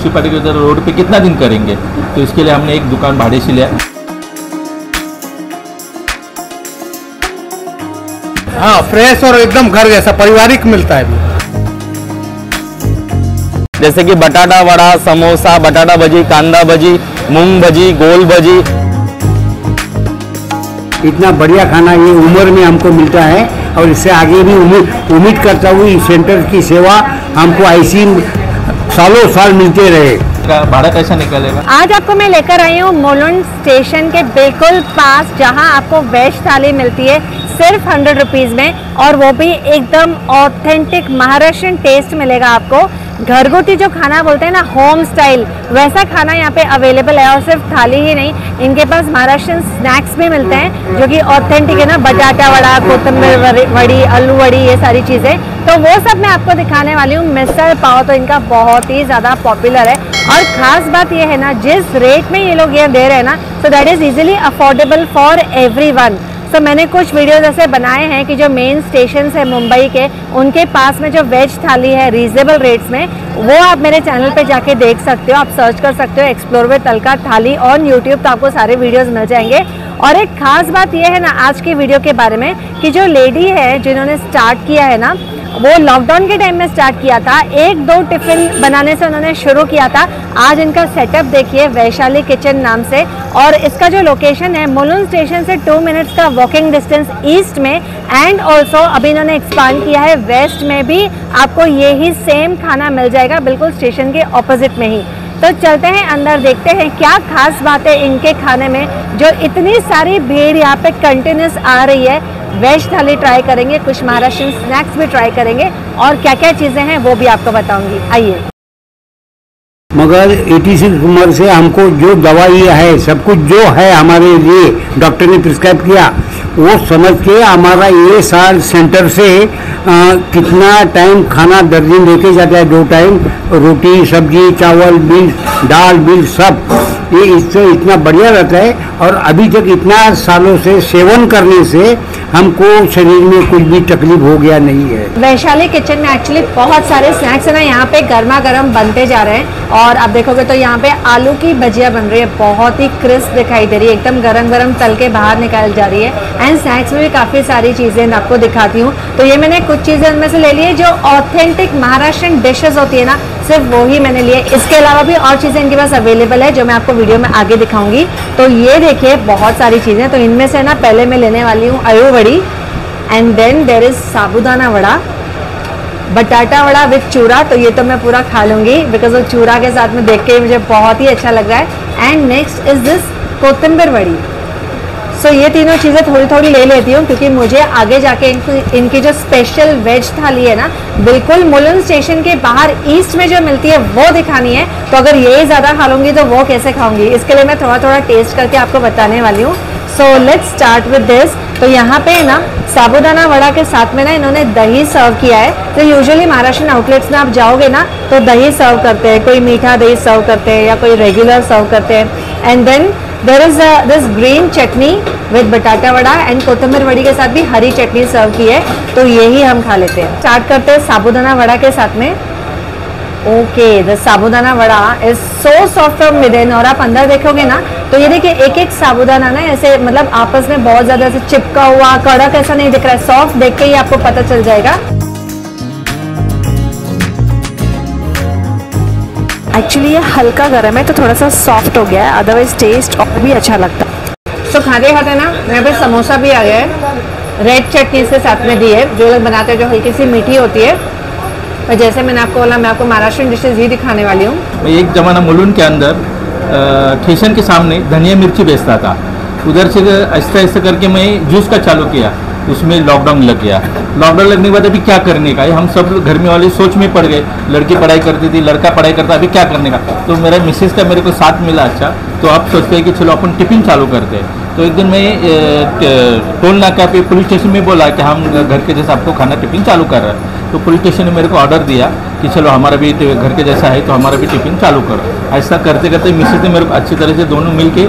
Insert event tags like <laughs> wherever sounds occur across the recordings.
Municipality के उधर road पे कितना दिन करेंगे? तो इसके लिए हमने एक दुकान भाड़े से लिया। हाँ फ्रेश और एकदम घर जैसा पारिवारिक मिलता है जैसे कि बटाटा वड़ा समोसा बटाटा भजी कांदा भजी मूंग भजी गोल भजी। इतना बढ़िया खाना ये उम्र में हमको मिलता है और इससे आगे भी उम्मीद उम्मीद करता हूँ इस सेंटर की सेवा हमको ऐसी सालों साल मिलते रहे। भाड़ा कैसा निकलेगा? आज आपको मैं लेकर आई हूँ मोलुंड स्टेशन के बिल्कुल पास जहाँ आपको वेज थाली मिलती है सिर्फ़ हंड्रेड रुपीज़ में और वो भी एकदम ऑथेंटिक महाराष्ट्र टेस्ट मिलेगा आपको। घरगुती जो खाना बोलते हैं ना होम स्टाइल वैसा खाना यहाँ पे अवेलेबल है और सिर्फ़ थाली ही नहीं, इनके पास महाराष्ट्र स्नैक्स भी मिलते हैं, जो कि ऑथेंटिक है ना, बटाटा वड़ा कोतम्बर वड़ी- आलू वड़ी, ये सारी चीज़ें। तो वो सब मैं आपको दिखाने वाली हूँ। मिसल पाव तो इनका बहुत ही ज़्यादा पॉपुलर है। और ख़ास बात ये है ना, जिस रेट में ये लोग ये दे रहे हैं ना so that is easily affordable for every so so, मैंने कुछ वीडियोज़ ऐसे बनाए हैं कि जो मेन स्टेशन है मुंबई के उनके पास में जो वेज थाली है रीजनेबल रेट्स में वो आप मेरे चैनल पे जाके देख सकते हो आप सर्च कर सकते हो एक्सप्लोर विद तलका थाली ऑन यूट्यूब तो आपको सारे वीडियोज़ मिल जाएँगे। और एक खास बात यह है ना, आज की वीडियो के बारे में कि जो लेडी है, जिन्होंने स्टार्ट किया है ना, वो लॉकडाउन के टाइम में स्टार्ट किया था। एक दो टिफ़िन बनाने से उन्होंने शुरू किया था। आज इनका सेटअप देखिए, वैशाली किचन नाम से। और इसका जो लोकेशन है मुलुन स्टेशन से टू मिनट्स का वॉकिंग डिस्टेंस ईस्ट में। एंड ऑल्सो अभी इन्होंने एक्सपांड किया है वेस्ट में भी आपको ये ही सेम खाना मिल जाएगा, बिल्कुल स्टेशन के ऑपोजिट में ही। तो चलते हैं अंदर, देखते हैं क्या खास बात है इनके खाने में, जो इतनी सारी भीड़ यहाँ पे कंटिन्यूस आ रही है। वेज थाली ट्राई करेंगे, कुछ महाराष्ट्र स्नैक्स भी ट्राई करेंगे, और क्या क्या चीज़ें हैं वो भी आपको बताऊँगी। आइए। मगर 86 उम्र से हमको जो दवाई है, सब कुछ जो है हमारे लिए डॉक्टर ने प्रिस्क्राइब किया वो समझ के हमारा ये साल सेंटर से आ, कितना टाइम खाना दर्जन लेके जाता है दो टाइम रोटी सब्ज़ी चावल बिल दाल बिल सब। ये इससे इतना बढ़िया रहता है और अभी तक इतना सालों से सेवन करने से हमको शरीर में कुछ भी तकलीफ़ हो गया नहीं है। वैशाली किचन में एक्चुअली बहुत सारे स्नैक्स है ना, यहाँ पे गर्मा गर्म बनते जा रहे हैं। और आप देखोगे तो यहाँ पे आलू की भजिया बन रही है, बहुत ही क्रिस्प दिखाई दे रही है, एकदम गर्म गरम तल के बाहर निकाल जा रही है। एंड स्नैक्स में भी काफ़ी सारी चीज़ें आपको दिखाती हूँ। तो ये मैंने कुछ चीज़ें उनमें से ले ली है, जो ऑथेंटिक महाराष्ट्र डिशेज होती है ना सिर्फ़ वो ही मैंने लिए। इसके अलावा भी और चीज़ें इनके पास अवेलेबल है जो मैं आपको वीडियो में आगे दिखाऊँगी। तो ये देखिए, बहुत सारी चीज़ें। तो इनमें से ना पहले मैं लेने वाली हूँ अयो वड़ी and then there is sabudana vada, batata vada with चूरा। तो ये तो मैं पूरा खा लूँगी बिकॉज़ वो चूरा के साथ में देख के मुझे बहुत ही अच्छा लग रहा है। And next is this kothimbir vadi. So so, ये तीनों चीज़ें थोड़ी थोड़ी ले लेती हूँ क्योंकि मुझे आगे जाके इनकी इनकी जो स्पेशल वेज थाली है ना बिल्कुल मुलन स्टेशन के बाहर ईस्ट में जो मिलती है वो दिखानी है। तो अगर यही ज़्यादा खा लूँगी तो वो कैसे खाऊँगी? इसके लिए मैं थोड़ा थोड़ा टेस्ट करके आपको बताने वाली हूँ। So let's start with this तो यहाँ पे ना साबुदाना वड़ा के साथ में ना इन्होंने दही सर्व किया है। तो यूजुअली महाराष्ट्र आउटलेट्स में आप जाओगे ना तो दही सर्व करते हैं कोई मीठा दही सर्व करते हैं या कोई रेगुलर सर्व करते हैं। And then there is this green chutney with batata vada and कोतम्बर वड़ी के साथ भी हरी चटनी सर्व की है तो यही हम खा लेते हैं। स्टार्ट करते हैं साबुदाना वड़ा के साथ में। Okay the sabudana vada is so soft from मिदेन और आप अंदर देखोगे ना तो ये देखिए एक एक साबुदाना ना ऐसे मतलब आपस में बहुत ज़्यादा ऐसे चिपका हुआ, कड़क ऐसा नहीं दिख रहा है। सॉफ्ट देख के ही आपको पता चल जाएगा। एक्चुअली ये हल्का गर्म है तो थोड़ा सा सॉफ्ट हो गया है अदरवाइज़ टेस्ट और भी अच्छा लगता है। तो खाते खाते ना यहाँ पे समोसा भी आ गया है रेड चटनी से साथ में दी है जो लोग बनाते हैं जो हल्की सी मीठी होती है। और जैसे मैंने आपको बोला मैं आपको महाराष्ट्र डिशेज ही दिखाने वाली हूँ। एक ज़माना मुलुन के अंदर स्टेशन के सामने धनिया मिर्ची बेचता था। उधर से ऐसा ऐसा करके मैं जूस का चालू किया। उसमें लॉकडाउन लग गया। लॉकडाउन लगने के बाद अभी क्या करने का? ये हम सब घर में वाले सोच में पड़ गए। लड़की पढ़ाई करती थी, लड़का पढ़ाई करता, अभी क्या करने का? तो मेरा मिसेज का मेरे को साथ मिला अच्छा। तो आप सोचते हैं कि चलो अपन टिफ़िन चालू करते हैं। तो एक दिन मैं टोल नाका पे पुलिस स्टेशन में बोला कि हम घर के जैसे आपको खाना टिफ़िन चालू कर रहे हैं। तो पुलिस स्टेशन ने मेरे को ऑर्डर दिया कि चलो हमारा भी घर के जैसा है तो हमारा भी टिफ़िन चालू करो। ऐसा करते करते मिसेज ने मेरे को अच्छी तरह से दोनों मिल के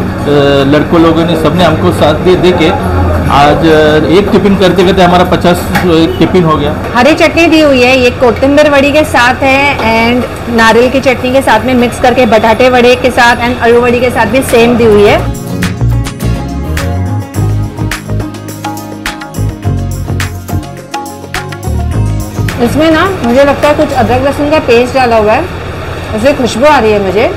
लड़कों लोगों ने सबने हमको साथ दे दे के आज एक टिफ़िन करते करते हमारा पचास टिफ़िन हो गया। हरी चटनी दी हुई है, ये कोथिंबीर वड़ी के साथ है एंड नारियल की चटनी के साथ में मिक्स करके बटाटे वड़े के साथ एंड आलू वड़ी के साथ भी सेम दी हुई है। इसमें ना मुझे लगता है कुछ अदरक लहसुन का पेस्ट डाला हुआ है उससे खुशबू आ रही है मुझे।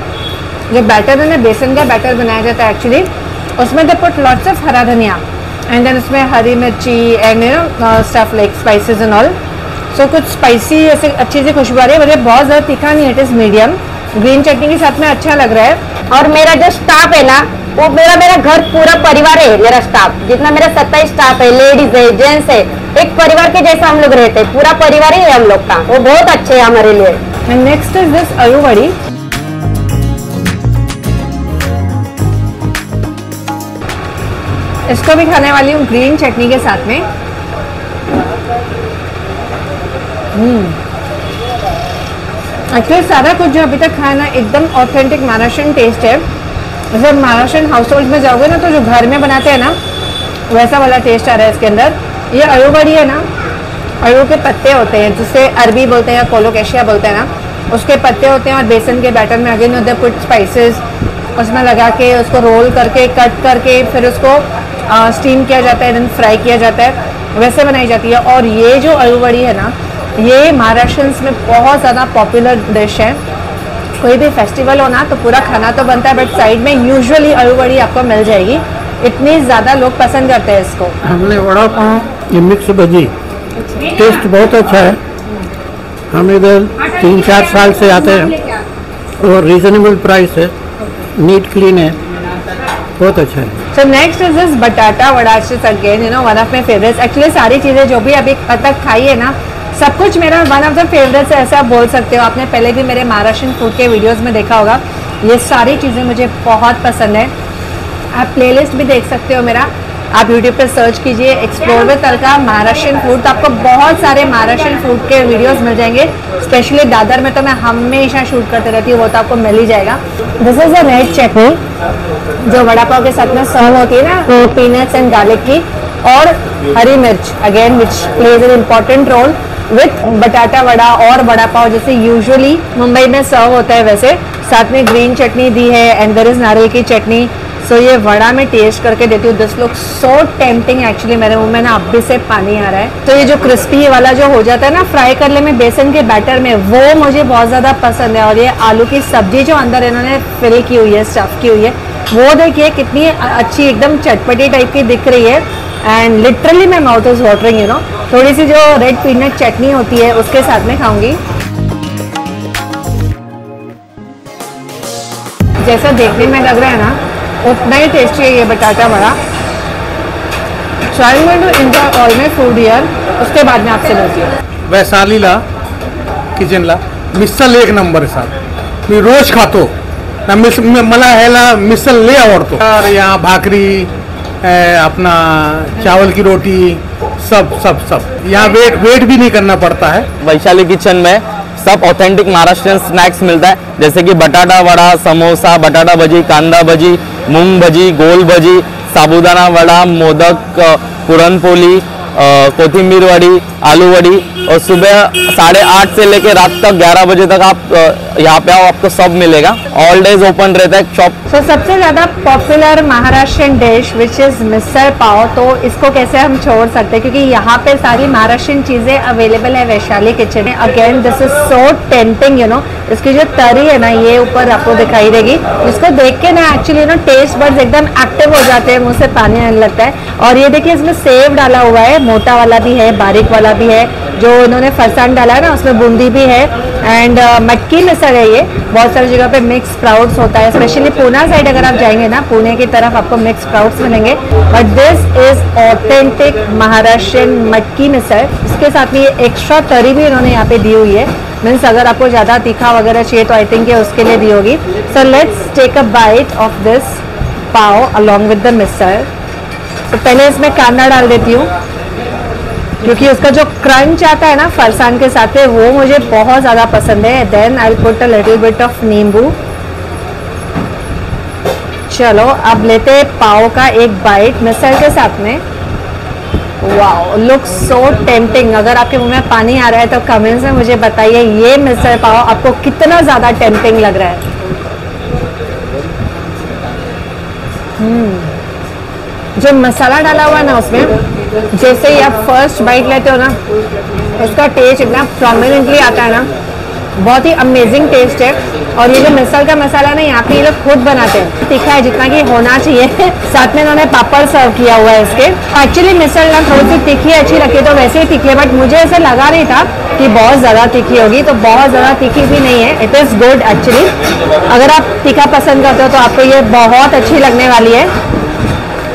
जो बैटर है ना, बेसन का बैटर बनाया जाता है एक्चुअली उसमें दे पुट लॉट्स ऑफ़ हरा धनिया। एंड देन उसमें हरी मिर्ची and stuff like spices and all so कुछ स्पाइसी ऐसे अच्छी सी खुशबू आ रही है मुझे बहुत ज़्यादा तीखा नहीं है it is medium green chutney के साथ में अच्छा लग रहा है। और मेरा जो स्टाफ है ना, वो मेरा मेरा घर पूरा परिवार है, मेरा स्टाफ जितना मेरा सत्ताईस स्टाफ है लेडीज़ है जेंट्स है, एक परिवार के जैसा हम लोग रहते हैं, पूरा परिवार ही है हम लोग का। वो बहुत अच्छे है हमारे लिए। नेक्स्ट इज़ दिस आलू वड़ी इसको भी खाने वाली हूँ, ग्रीन चटनी के साथ में। एक्चुअली सारा कुछ जो अभी तक खाया ना, एकदम ऑथेंटिक महाराष्ट्रन टेस्ट है। जैसे महाराष्ट्रन हाउस होल्ड में जाओगे ना तो जो घर में बनाते हैं ना, वैसा वाला टेस्ट आ रहा है इसके अंदर। ये बड़ी है ना आलू के पत्ते होते हैं, जिसे अरबी बोलते हैं या कोलोकेशिया बोलते हैं ना, उसके पत्ते होते हैं और बेसन के बैटर में अगेन उधर कुछ स्पाइसेस उसमें लगा के, उसको रोल करके कट करके, फिर उसको स्टीम किया जाता है देन फ्राई किया जाता है, वैसे बनाई जाती है। और ये जो आलू बड़ी है ना, ये महाराष्ट्रंस में बहुत ज़्यादा पॉपुलर डिश है। कोई भी फेस्टिवल हो ना तो पूरा खाना तो बनता है बट साइड में यूजुअली आलू बड़ी आपको मिल जाएगी। इतनी ज़्यादा लोग पसंद करते हैं इसको। हमने वड़ा पाव, ये मिक्स भजी। टेस्ट बहुत अच्छा है। हम इधर तीन चार साल से आते हैं। और रीजनेबल प्राइस है। नीट क्लीन है। बहुत अच्छा है। So next is this batata vada again you know one of my favourites actually सारी चीज़ें जो भी अभी तक खाई है ना, सब कुछ मेरा वन ऑफ़ द फेवरेट्स है, ऐसा आप बोल सकते हो। आपने पहले भी मेरे महाराष्ट्र फ़ूड के वीडियोस में देखा होगा। ये सारी चीज़ें मुझे बहुत पसंद है। आप प्लेलिस्ट भी देख सकते हो मेरा। आप यूट्यूब पे सर्च कीजिए एक्सप्लोर विद तलका महाराष्ट्रियन फ़ूड तो आपको बहुत सारे महाराष्ट्रियन फ़ूड के वीडियोस मिल जाएँगे। स्पेशली दादर में तो मैं हमेशा शूट करते रहती हूँ, वो तो आपको मिल ही जाएगा। This is a red chutney जो वड़ा पाव के साथ में सर्व होती है ना पीनट्स एंड गार्लिक की, और हरी मिर्च again which plays an important role with batata vada और वड़ा पाव, जैसे यूजुअली मुंबई में सर्व होता है वैसे। साथ में ग्रीन चटनी दी है एंड देर इज़ नारियल की चटनी सो ये वड़ा में टेस्ट करके देती हूँ। This look so tempting actually मेरे मुँह में ना अभी से पानी आ रहा है। तो ये जो क्रिस्पी वाला जो हो जाता है ना फ्राई कर ले में बेसन के बैटर में, वो मुझे बहुत ज़्यादा पसंद है। और ये आलू की सब्ज़ी जो अंदर इन्होंने फिल की हुई है स्टफ़ की हुई है, वो देखिए कितनी अच्छी एकदम चटपटी टाइप की दिख रही है। And literally my mouth is watering you know थोड़ी सी जो रेड पीनट चटनी होती है, उसके साथ में खाऊँगी। जैसा देखने में लग रहा है ना उतना ही टेस्टी है ये batata I am to enjoy all my food here उसके बाद में आपसे मिलती हूँ। वैशाली ला किचन ला। मिसल एक नंबर सर मी रोज खातो। ना मिस म- मला ह्याला मिसल लय आवडतो और यहाँ भाकरी ए, अपना चावल की रोटी सब सब सब। यहाँ वेट वेट भी नहीं करना पड़ता है। वैशाली किचन में सब ऑथेंटिक महाराष्ट्रियन स्नैक्स मिलता है। जैसे कि बटाटा वड़ा समोसा बटाटा भजी कांदा भजी मूंग भजी गोल भजी साबुदाना वड़ा मोदक अ, कोथिंबीर वड़ी आलू वड़ी और सुबह साढ़े आठ से लेकर रात तक ग्यारह बजे तक आप यहाँ पे आओ आपको सब मिलेगा। ऑल डेज़ ओपन रहता है शॉप सो so, सबसे ज़्यादा popular Maharashtrian dish which is misal pav तो इसको कैसे हम छोड़ सकते हैं? क्योंकि यहाँ पे सारी महाराष्ट्रियन चीज़ें अवेलेबल है वैशाली किचन में। Again this is so tempting you know इसकी जो तरी है ना ये ऊपर आपको दिखाई देगी। इसको देख के ना एक्चुअली ना टेस्ट बर्ड्स एकदम एक्टिव हो जाते हैं मुँह से पानी आने लगता है। और ये देखिए इसमें सेव डाला हुआ है मोटा वाला भी है, बारीक वाला भी है, जो इन्होंने फरसान डाला है ना, उसमें बूंदी भी है एंड मटकी मिसल है ये। बहुत सारी जगह पे मिक्स स्प्राउट्स होता है स्पेशली पूना साइड अगर आप जाएँगे ना पुणे की तरफ़ आपको मिक्स स्प्राउट्स मिलेंगे। But this is authentic Maharashtrian matki misal इसके साथ में ये एक्स्ट्रा तरी भी इन्होंने यहाँ पे दी हुई है। मीन्स अगर आपको ज़्यादा तीखा वगैरह चाहिए तो आई थिंक ये उसके लिए दी होगी। So let's take a bite of this pav along with the misal तो पहले इसमें कांदा डाल देती हूँ। क्योंकि उसका जो क्रंच आता है ना फरसान के साथ, वो मुझे बहुत ज़्यादा पसंद है। Then I put a little bit of nimbu चलो, अब लेते हैं पाव का एक बाइट मिसल के साथ में। वाओ लुक सो टेम्पटिंग अगर आपके मुँह में पानी आ रहा है तो कमेंट्स में मुझे बताइए, ये मिसल पाव आपको कितना ज़्यादा टेम्पटिंग लग रहा है? हम्म। जो मसाला डाला हुआ ना उसमें जैसे ही आप फ़र्स्ट बाइट लेते हो ना, उसका टेस्ट इतना प्रोमिनेंटली आता है ना, बहुत ही अमेजिंग टेस्ट है। और ये जो मिसल का मसाला ना, यहाँ पे ये लोग खुद बनाते हैं। तीखा है जितना कि होना चाहिए। <laughs> साथ में इन्होंने पापड़ सर्व किया हुआ है इसके। एक्चुअली मिसल ना थोड़ी सी तीखी अच्छी है तो वैसे ही तीखी है बट मुझे ऐसे लगा नहीं था कि बहुत ज़्यादा तीखी होगी तो बहुत ज़्यादा तीखी भी नहीं है। इट इज़ गुड एक्चुअली अगर आप तीखा पसंद करते हो तो आपको ये बहुत अच्छी लगने वाली है।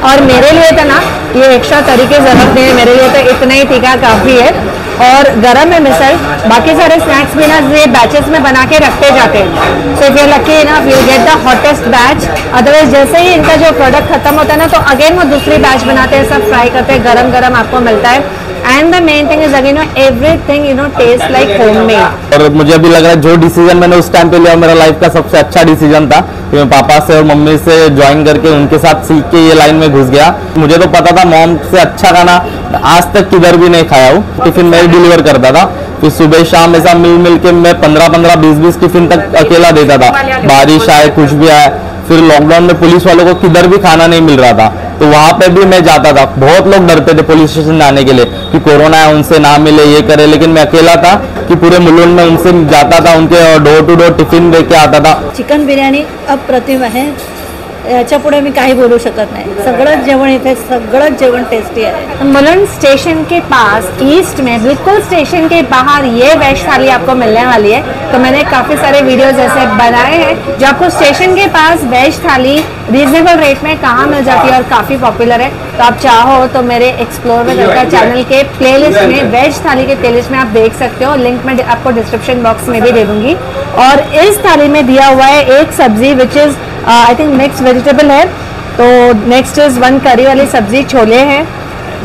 और मेरे लिए तो ना, ये एक्स्ट्रा तरीके ज़रूरत नहीं है, मेरे लिए तो इतना ही टीका काफ़ी है। और गरम है मिसल, बाकी सारे स्नैक्स भी ना, ये बैचेस में बना के रखते जाते हैं। सो इफ़ यू लकी ना you get the hottest batch otherwise जैसे ही इनका जो प्रोडक्ट खत्म होता है ना तो अगेन वो दूसरी बैच बनाते हैं, सब फ्राई करते हैं गरम गरम आपको मिलता है। And the main thing is again everything you know taste like homemade और मुझे अभी लग रहा है जो डिसीज़न मैंने उस टाइम पे लिया मेरा लाइफ का सबसे अच्छा डिसीज़न था कि मैं पापा से और मम्मी से ज्वाइन करके उनके साथ सीख के ये लाइन में घुस गया। मुझे तो पता था मॉम से अच्छा खाना आज तक किधर भी नहीं खाया हूँ। टिफ़िन मैं ही डिलीवर करता था। फिर सुबह शाम ऐसा मिल मिल के मैं पंद्रह पंद्रह बीस बीस टिफ़िन तक अकेला देता था। बारिश आए कुछ भी आए फिर लॉकडाउन में पुलिस वालों को किधर भी खाना नहीं मिल रहा था। तो वहाँ पे भी मैं जाता था। बहुत लोग डरते थे पुलिस स्टेशन जाने के लिए कि कोरोना है, उनसे ना मिले, ये करे। लेकिन मैं अकेला था कि पूरे मुलुंड में उनसे जाता था, उनके डोर टू डोर टिफ़िन दे आता था। चिकन बिरयानी अब प्रतिमा याच्या पुढे मी काही बोलू शकत नाही. सगळंच जेवण इथे सगळंच जेवण टेस्टी आहे. मुलुंड स्टेशन के पास ईस्ट में बिल्कुल स्टेशन के बाहर ये वेज थाली आपको मिलने वाली है. तो मैंने काफ़ी सारे वीडियोस ऐसे बनाए हैं जो आपको स्टेशन के पास वेज थाली रीजनेबल रेट में कहाँ मिल जाती है और काफ़ी पॉपुलर है. तो आप चाहो तो मेरे एक्सप्लोर में चैनल के प्लेलिस्ट में वेज थाली के प्लेलिस्ट में आप देख सकते हो. लिंक मैं आपको डिस्क्रिप्शन बॉक्स में भी दे दूँगी. और इस थाली में दिया हुआ है एक सब्ज़ी which is I think next vegetable है। तो नेक्स्ट इज़ वन करी वाली सब्ज़ी, छोले हैं,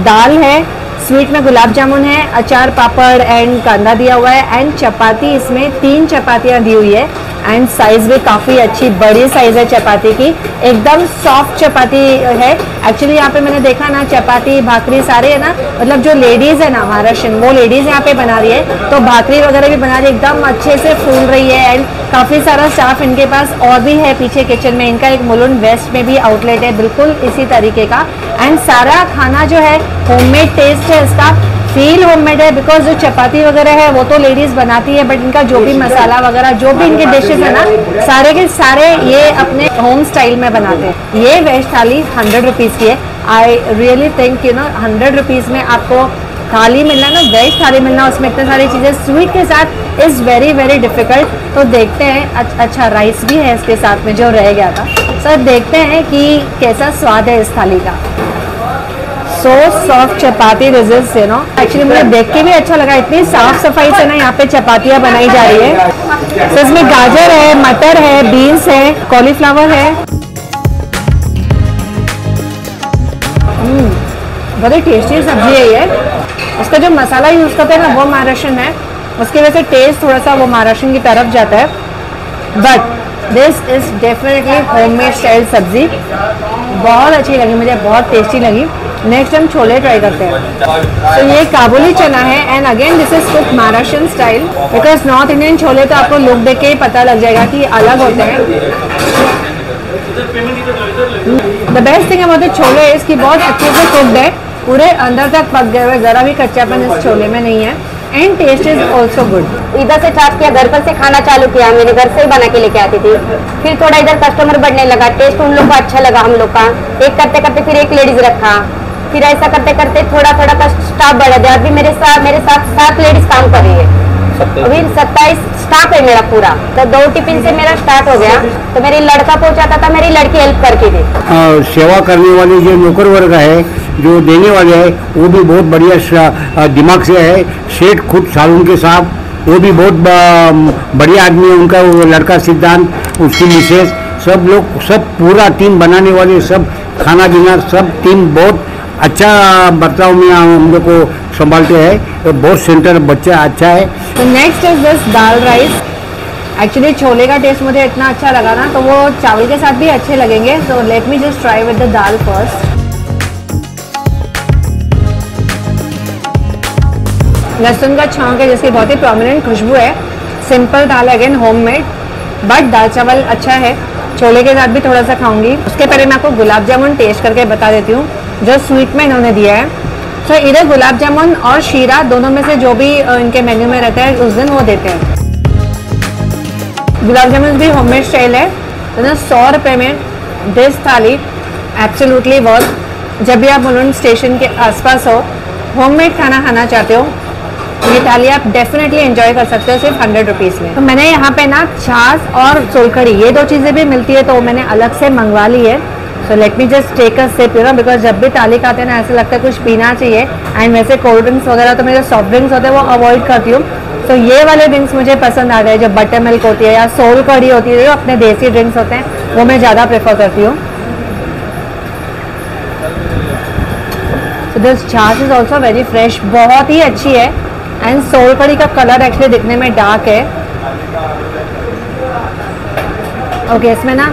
दाल है स्वीट में गुलाब जामुन है, अचार, पापड़ एंड कांदा दिया हुआ है एंड चपाती, इसमें तीन चपातियाँ दी हुई है। एंड साइज़ भी काफ़ी अच्छी, बड़ी साइज़ है चपाती की। एकदम सॉफ्ट चपाती है। एक्चुअली यहाँ पे मैंने देखा ना, चपाती, भाकरी सारे है ना मतलब जो लेडीज़ है ना महाराष्ट्र वो लेडीज़ यहाँ पे बना रही है तो भाकरी वगैरह भी बना रही है। एकदम अच्छे से फूल रही है एंड काफ़ी सारा स्टाफ इनके पास और भी है पीछे किचन में। इनका एक मुलुन वेस्ट में भी आउटलेट है, बिल्कुल इसी तरीके का। एंड सारा खाना जो है होममेड टेस्ट है इसका। फील होममेड है बिकॉज़ जो चपाती वगैरह है वो तो लेडीज़ बनाती है बट इनका जो भी मसाला वगैरह जो भी इनके डिशेज है ना सारे के सारे ये अपने होम स्टाइल में बनाते हैं। ये वेज थाली हंड्रेड रुपीज़ की है। I really think you know hundred rupees में आपको थाली मिलना ना वेज थाली मिलना उसमें इतने सारी चीज़ें स्वीट के साथ इज़ वेरी वेरी डिफ़िकल्ट तो देखते हैं अच्छा राइस भी है इसके साथ में जो रह गया था। सर देखते हैं कि कैसा स्वाद है इस थाली का। So soft chapati this you know actually मुझे देख के भी अच्छा लगा इतनी साफ़ सफ़ाई से ना यहाँ पे चपातियाँ बनाई जा रही है। तो इसमें गाजर है मटर है बीन्स है कॉलीफ्लावर है। हम्म, ही टेस्टी सब्ज़ी है ये। उसका जो मसाला यूज़ करते हैं ना वो महाराष्ट्रन है। उसकी वजह से टेस्ट थोड़ा सा वो महाराष्ट्रन की तरफ़ जाता है। But this is definitely home made style sabzi. बहुत अच्छी लगी मुझे बहुत टेस्टी लगी। नेक्स्ट हम छोले ट्राई करते हैं। तो ये काबुली चना है and again this is cook Maharashtrian style because north Indian chole तो आपको लुक देख के ही पता लग जाएगा कि अलग होते हैं। The best thing about the chole इसकी बहुत अच्छे से कुकड है, पूरे अंदर तक पक गए हुए, जरा भी कच्चापन इस छोले में नहीं है and taste is also good इधर से स्टार्ट किया घर पर से खाना चालू किया मैंने घर से ही बना के लेके आती थी। फिर थोड़ा इधर कस्टमर बढ़ने लगा टेस्ट उन लोग को अच्छा लगा, हम लोग का। एक करते करते फिर एक लेडीज़ रखा। फिर ऐसा करते करते थोड़ा थोड़ा का स्टाफ बढ़ गया। अभी मेरे साथ मेरे साथ सात लेडीज़ काम कर रही है। अभी सत्ताईस स्टाफ है मेरा पूरा। तो दो टिफ़िन से मेरा स्टार्ट हो गया। तो मेरी लड़का पहुंचाता था मेरी लड़की हेल्प करके थी। अ, सेवा करने वाले जो नौकर वर्ग है जो देने वाले हैं वो भी बहुत बढ़िया दिमाग से है। सेठ खुद सालून के साथ वो भी बहुत बढ़िया आदमी है उनका वो लड़का सिद्धांत उसकी मिसेज सब लोग सब पूरा टीम बनाने वाले सब खाना पीना सब टीम बहुत अच्छा बर्ताव में हम लोग को संभालते हैं। तो बहुत सेंटर बच्चा अच्छा है। Next is this dal rice actually chole का टेस्ट मुझे इतना अच्छा लगा ना तो वो चावल के साथ भी अच्छे लगेंगे। तो let me just try with the dal first लहसुन का छौंक है जिसकी बहुत ही प्रोमिनेंट खुशबू है। Simple dal again home made but दाल चावल अच्छा है। छोले के साथ भी थोड़ा सा खाऊँगी। उसके पहले मैं आपको गुलाब जामुन टेस्ट करके बता देती हूँ। जो स्वीट में इन्होंने दिया है। सो so, इधर गुलाब जामुन और शीरा दोनों में से जो भी इनके मेन्यू में रहता है उस दिन वो देते हैं। गुलाब जामुन भी होममेड स्टाइल है। तो सौ रुपये में डिश थाली एब्सोल्युटली वर्थ जब भी आप मुलुंड स्टेशन के आसपास हो होममेड खाना खाना चाहते हो ये थाली आप डेफिनेटली एंजॉय कर सकते हो सिर्फ़ हंड्रेड रुपीज़ में। तो मैंने यहाँ पे ना छाछ और सोलकड़ी ये दो चीज़ें भी मिलती है तो मैंने अलग से मंगवा ली है। So let me just take a sip you know because जब भी ताली खाते हैं ना ऐसे लगता है कुछ पीना चाहिए। एंड वैसे कोल्ड ड्रिंक्स वगैरह तो मेरे सॉफ्ट ड्रिंक्स होते हैं वो अवॉइड करती हूँ। तो ये वाले ड्रिंक्स मुझे पसंद आ गए जो बटर मिल्क होती है या सोल कड़ी होती है जो अपने देसी ड्रिंक्स होते हैं वो मैं ज़्यादा प्रेफर करती हूँ। दिस छाछ इज़ ऑल्सो वेरी फ्रेश बहुत ही अच्छी है। एंड सोल कड़ी का कलर एक्चुअली दिखने में डार्क है। ओके okay, इसमें ना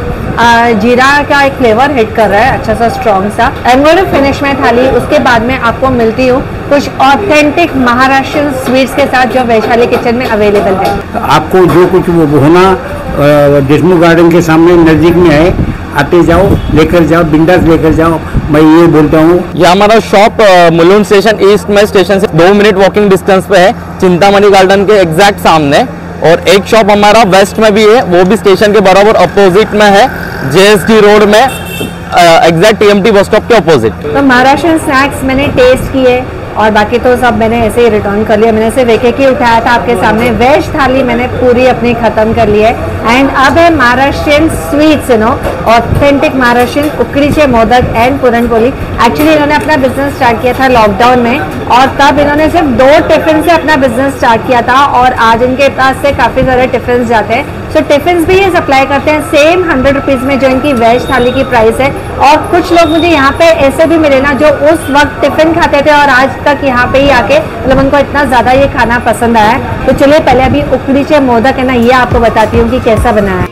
जीरा का एक फ्लेवर हिट कर रहा है अच्छा सा स्ट्रॉन्ग सा। I am going finish my thali उसके बाद में आपको मिलती हूँ कुछ ऑथेंटिक महाराष्ट्र स्वीट्स के साथ जो वैशाली किचन में अवेलेबल है। आपको जो कुछ वो होना अ, गार्डन के सामने नज़दीक में है आते जाओ लेकर जाओ बिंदास लेकर जाओ। मैं ये बोलता हूँ। ये हमारा शॉप मुलुंड स्टेशन ईस्ट में स्टेशन से दो मिनट वॉकिंग डिस्टेंस पे है चिंतामणि गार्डन के एग्जैक्ट सामने। और एक शॉप हमारा वेस्ट में भी है, वो भी स्टेशन के बराबर अपोजिट में है जेएसडी रोड में एग्जैक्ट टीएमटी बस स्टॉप के अपोजिट तो महाराष्ट्र स्नैक्स मैंने टेस्ट किए और बाकी तो सब मैंने ऐसे ही रिटर्न कर लिया। मैंने सिर्फ़ एक एक ही उठाया था आपके सामने। वेज थाली मैंने पूरी अपनी खत्म कर ली है। एंड अब है Maharashtrian sweets you know authentic Maharashtrian ukadiche modak and puranpoli actually इन्होंने अपना बिज़नेस स्टार्ट किया था लॉकडाउन में। और तब इन्होंने सिर्फ़ दो टिफ़िन से अपना बिज़नेस स्टार्ट किया था। और आज इनके पास से काफ़ी सारे टिफ़िन जाते हैं। सो so, टिफ़िन भी ये सप्लाई करते हैं। सेम हंड्रेड रुपीज़ में जो इनकी वेज थाली की प्राइस है। और कुछ लोग मुझे यहाँ पे ऐसे भी मिले ना जो उस वक्त टिफ़िन खाते थे और आज तक यहाँ पे ही आके मतलब उनको इतना ज़्यादा ये खाना पसंद आया तो चलिए, पहले अभी उकड़ी से मोदक है ना, ये आपको बताती हूँ कि कैसा बना है।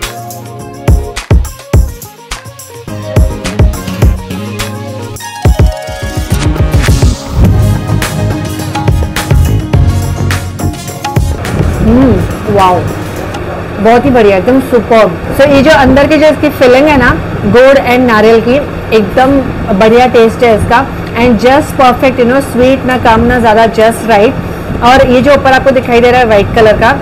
वाओ, बहुत ही बढ़िया, एकदम सुपर सो ये जो अंदर की जो इसकी फिलिंग है ना, गुड़ एंड नारियल की, एकदम बढ़िया टेस्ट है इसका। And just perfect you know sweet ना, कम ना, ज़्यादा जस्ट राइट और ये जो ऊपर आपको दिखाई दे रहा है वाइट कलर का,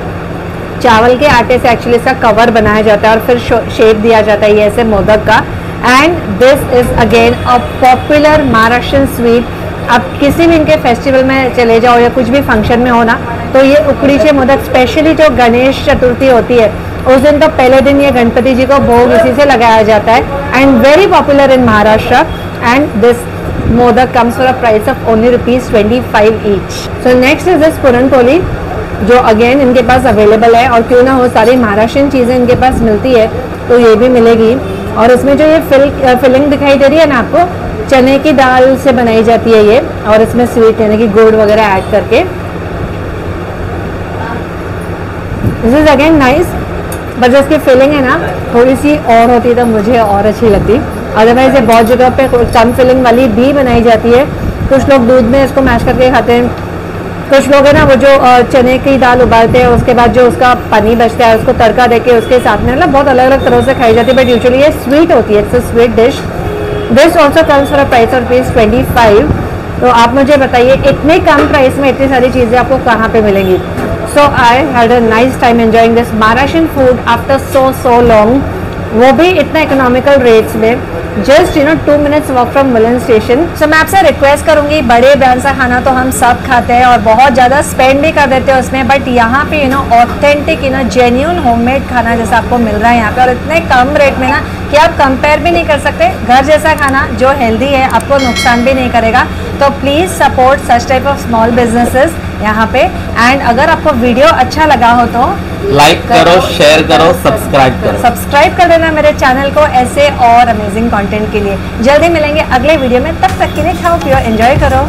चावल के आटे से एक्चुअली इसका कवर बनाया जाता है और फिर शेप दिया जाता है ये ऐसे मोदक का. And this is again a popular Maharashtra sweet आप किसी भी इनके फेस्टिवल में चले जाओ या कुछ भी फ़ंक्शन में हो ना तो ये उकड़ीचे मोदक स्पेशली जो गणेश चतुर्थी होती है, उस दिन तो पहले दिन ये गणपति जी को भोग इसी से लगाया जाता है. And very popular in Maharashtra and this modak comes for a price of only rupees twenty five each so next is this puranpoli जो अगेन इनके पास अवेलेबल है और क्यों ना हो, सारी महाराष्ट्रियन चीज़ें इनके पास मिलती है तो ये भी मिलेगी। और इसमें जो ये फिल फिलिंग दिखाई दे रही है ना आपको, चने की दाल से बनाई जाती है ये, और इसमें स्वीट यानी कि गुड़ वगैरह ऐड करके। This is again nice but इसकी फिलिंग है ना, थोड़ी सी और होती तो मुझे और अच्छी लगती। अदरवाइज़ ये बहुत जगह पे कम फिलिंग वाली भी बनाई जाती है। कुछ लोग दूध में इसको मैश करके खाते हैं। कुछ लोग है ना, वो जो चने की दाल उबालते हैं, उसके बाद जो उसका पानी बचता है, उसको तड़का देके उसके साथ में मतलब बहुत अलग अलग तरह से खाई जाती है बट यूजुअली ये स्वीट होती है। It's a sweet dish this also comes for a price of rupees twenty five तो आप मुझे बताइए, इतने कम प्राइस में इतनी सारी चीज़ें आपको कहाँ पे मिलेंगी? So I had a nice time enjoying this Maharashtrian food after so so long वो भी इतना इकोनॉमिकल रेट्स में। Just you know two minutes walk from Milan station so मैं आपसे रिक्वेस्ट करूँगी, बड़े ब्रांड सा खाना तो हम सब खाते हैं और बहुत ज़्यादा स्पेंड भी कर देते हैं उसमें बट यहाँ पे you know authentic you know genuine homemade खाना जैसा आपको मिल रहा है यहाँ पे और इतने कम रेट में ना कि आप कंपेयर भी नहीं कर सकते। घर जैसा खाना जो हेल्दी है आपको नुकसान भी नहीं करेगा। तो please support such type of small businesses यहाँ पे। एंड अगर आपको वीडियो अच्छा लगा हो तो लाइक करो शेयर करो सब्सक्राइब करो। सब्सक्राइब कर देना मेरे चैनल को ऐसे और अमेजिंग कंटेंट के लिए। जल्दी मिलेंगे अगले वीडियो में। तब तक के लिए खाओ पियो एंजॉय करो।